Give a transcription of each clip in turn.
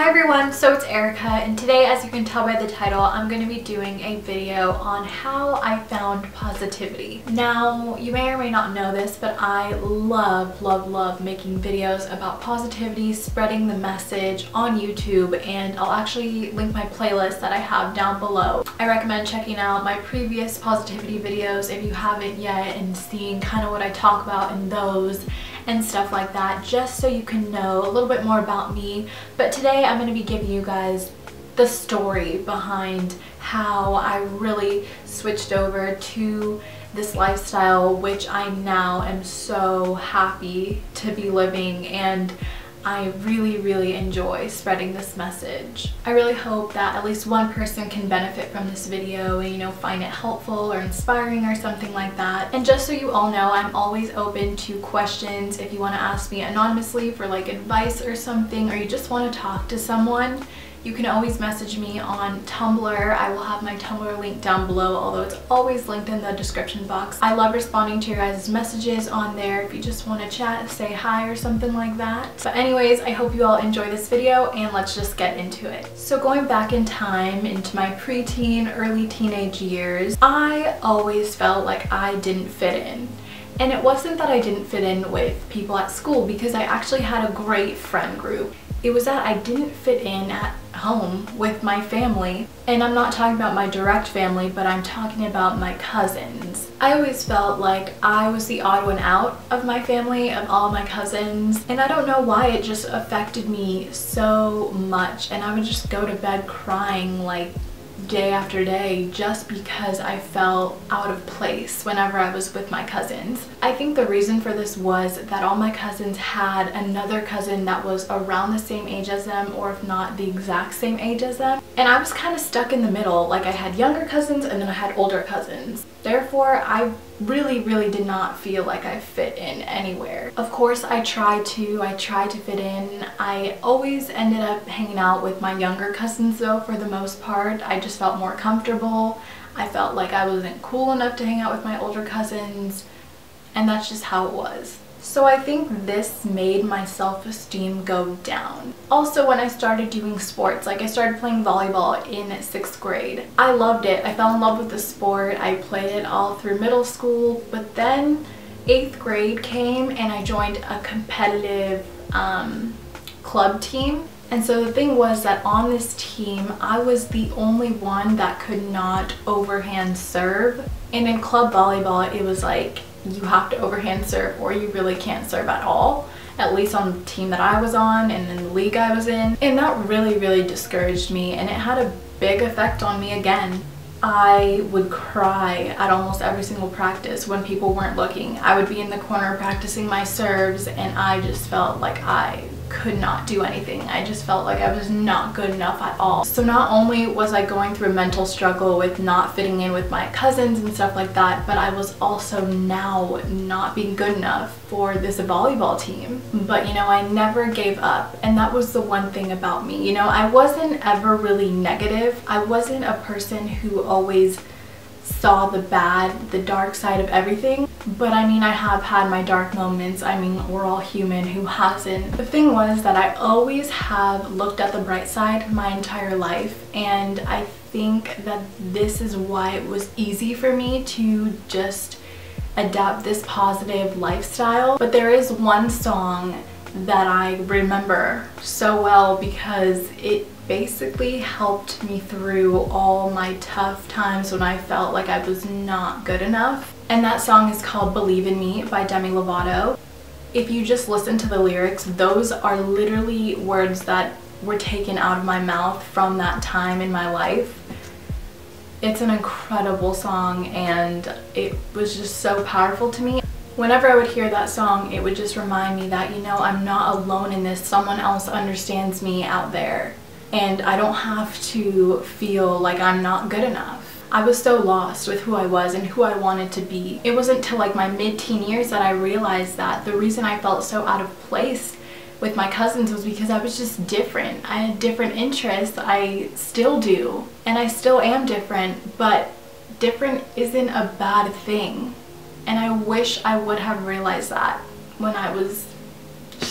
Hi everyone, so it's Erica and today as you can tell by the title I'm going to be doing a video on how I found positivity. Now you may or may not know this but I love love love making videos about positivity, spreading the message on YouTube and I'll actually link my playlist that I have down below. I recommend checking out my previous positivity videos if you haven't yet and seeing kind of what I talk about in those and stuff like that just so you can know a little bit more about me. But today I'm going to be giving you guys the story behind how I really switched over to this lifestyle which I now am so happy to be living and I really, really enjoy spreading this message. I really hope that at least one person can benefit from this video and, you know, find it helpful or inspiring or something like that. And just so you all know, I'm always open to questions if you want to ask me anonymously for like advice or something or you just want to talk to someone you can always message me on Tumblr. I will have my Tumblr link down below, although it's always linked in the description box. I love responding to your guys' messages on there if you just want to chat, say hi or something like that. But anyways, I hope you all enjoy this video and let's just get into it. So going back in time into my preteen, early teenage years, I always felt like I didn't fit in. And it wasn't that I didn't fit in with people at school because I actually had a great friend group. It was that I didn't fit in at home with my family. And I'm not talking about my direct family, but I'm talking about my cousins. I always felt like I was the odd one out of my family, of all my cousins. And I don't know why it just affected me so much. And I would just go to bed crying like day after day just because I felt out of place whenever I was with my cousins. I think the reason for this was that all my cousins had another cousin that was around the same age as them or if not the exact same age as them. And I was kind of stuck in the middle. Like I had younger cousins and then I had older cousins. Therefore, I really, really did not feel like I fit in anywhere. Of course, I tried to. I tried to fit in. I always ended up hanging out with my younger cousins though for the most part. I just felt more comfortable. I felt like I wasn't cool enough to hang out with my older cousins and that's just how it was. So I think this made my self-esteem go down. Also when I started doing sports, like I started playing volleyball in sixth grade. I loved it. I fell in love with the sport. I played it all through middle school, but then eighth grade came and I joined a competitive um, club team. And so the thing was that on this team, I was the only one that could not overhand serve. And in club volleyball, it was like you have to overhand serve or you really can't serve at all at least on the team that I was on and in the league I was in and that really really discouraged me and it had a big effect on me again I would cry at almost every single practice when people weren't looking. I would be in the corner practicing my serves and I just felt like I could not do anything. I just felt like I was not good enough at all. So not only was I going through a mental struggle with not fitting in with my cousins and stuff like that, but I was also now not being good enough for this volleyball team. But you know, I never gave up and that was the one thing about me. You know, I wasn't ever really negative. I wasn't a person who always saw the bad, the dark side of everything. But I mean, I have had my dark moments. I mean, we're all human, who hasn't? The thing was that I always have looked at the bright side my entire life. And I think that this is why it was easy for me to just adapt this positive lifestyle. But there is one song that I remember so well because it basically helped me through all my tough times when I felt like I was not good enough. And that song is called Believe in Me by Demi Lovato. If you just listen to the lyrics, those are literally words that were taken out of my mouth from that time in my life. It's an incredible song and it was just so powerful to me. Whenever I would hear that song, it would just remind me that, you know, I'm not alone in this. Someone else understands me out there and I don't have to feel like I'm not good enough. I was so lost with who I was and who I wanted to be. It wasn't till like my mid-teen years that I realized that the reason I felt so out of place with my cousins was because I was just different. I had different interests. I still do. And I still am different, but different isn't a bad thing. And I wish I would have realized that when I was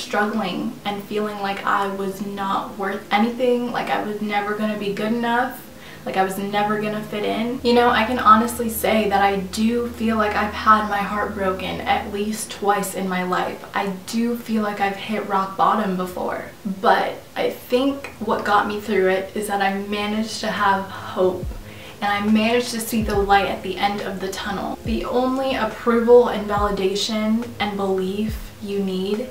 struggling and feeling like I was not worth anything, like I was never to be good enough, like I was never gonna fit in. You know, I can honestly say that I do feel like I've had my heart broken at least twice in my life. I do feel like I've hit rock bottom before. But I think what got me through it is that I managed to have hope and I managed to see the light at the end of the tunnel. The only approval and validation and belief you need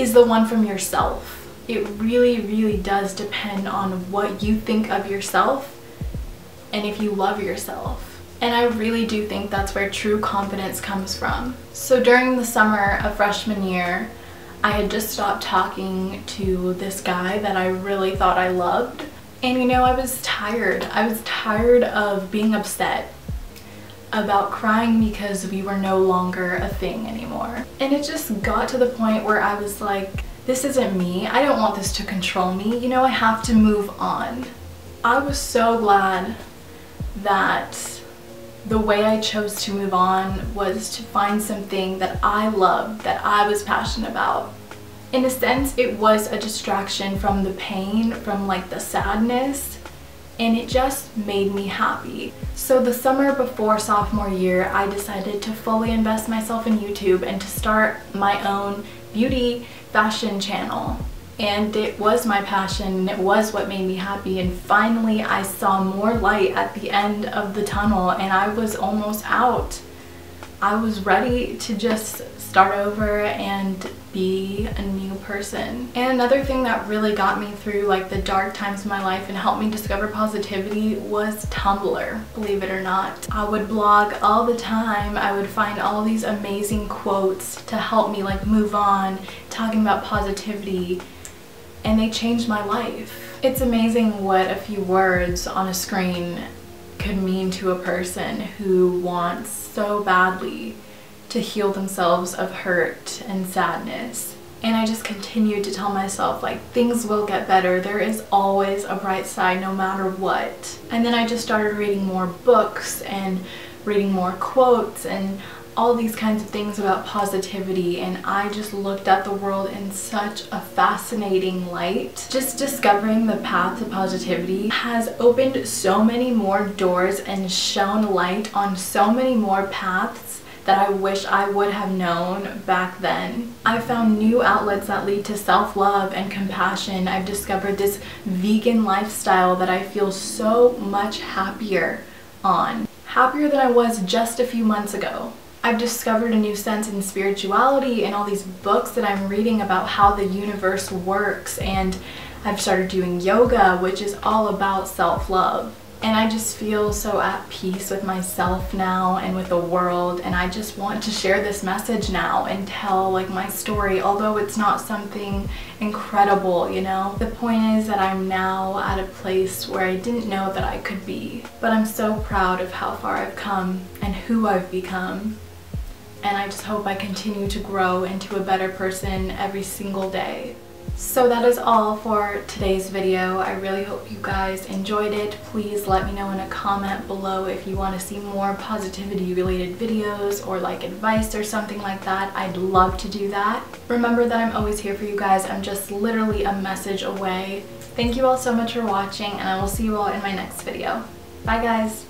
is the one from yourself it really, really does depend on what you think of yourself and if you love yourself. And I really do think that's where true confidence comes from. So during the summer of freshman year, I had just stopped talking to this guy that I really thought I loved. And you know, I was tired. I was tired of being upset about crying because we were no longer a thing anymore. And it just got to the point where I was like, this isn't me. I don't want this to control me. You know, I have to move on. I was so glad that the way I chose to move on was to find something that I loved, that I was passionate about. In a sense, it was a distraction from the pain, from like the sadness, and it just made me happy. So the summer before sophomore year, I decided to fully invest myself in YouTube and to start my own beauty fashion channel and it was my passion and it was what made me happy and finally I saw more light at the end of the tunnel and I was almost out. I was ready to just start over and be a new person. And another thing that really got me through like the dark times of my life and helped me discover positivity was Tumblr, believe it or not. I would blog all the time. I would find all these amazing quotes to help me like move on, talking about positivity, and they changed my life. It's amazing what a few words on a screen could mean to a person who wants so badly to heal themselves of hurt and sadness. And I just continued to tell myself, like, things will get better. There is always a bright side no matter what. And then I just started reading more books and reading more quotes and all these kinds of things about positivity and I just looked at the world in such a fascinating light. Just discovering the path to positivity has opened so many more doors and shone light on so many more paths that I wish I would have known back then. I found new outlets that lead to self-love and compassion. I've discovered this vegan lifestyle that I feel so much happier on. Happier than I was just a few months ago. I've discovered a new sense in spirituality and all these books that I'm reading about how the universe works. And I've started doing yoga which is all about self-love. And I just feel so at peace with myself now and with the world. And I just want to share this message now and tell like my story although it's not something incredible you know? The point is that I'm now at a place where I didn't know that I could be. But I'm so proud of how far I've come and who I've become and I just hope I continue to grow into a better person every single day so that is all for today's video. I really hope you guys enjoyed it. Please let me know in a comment below if you want to see more positivity related videos or like advice or something like that. I'd love to do that. Remember that I'm always here for you guys. I'm just literally a message away. Thank you all so much for watching and I will see you all in my next video. Bye guys!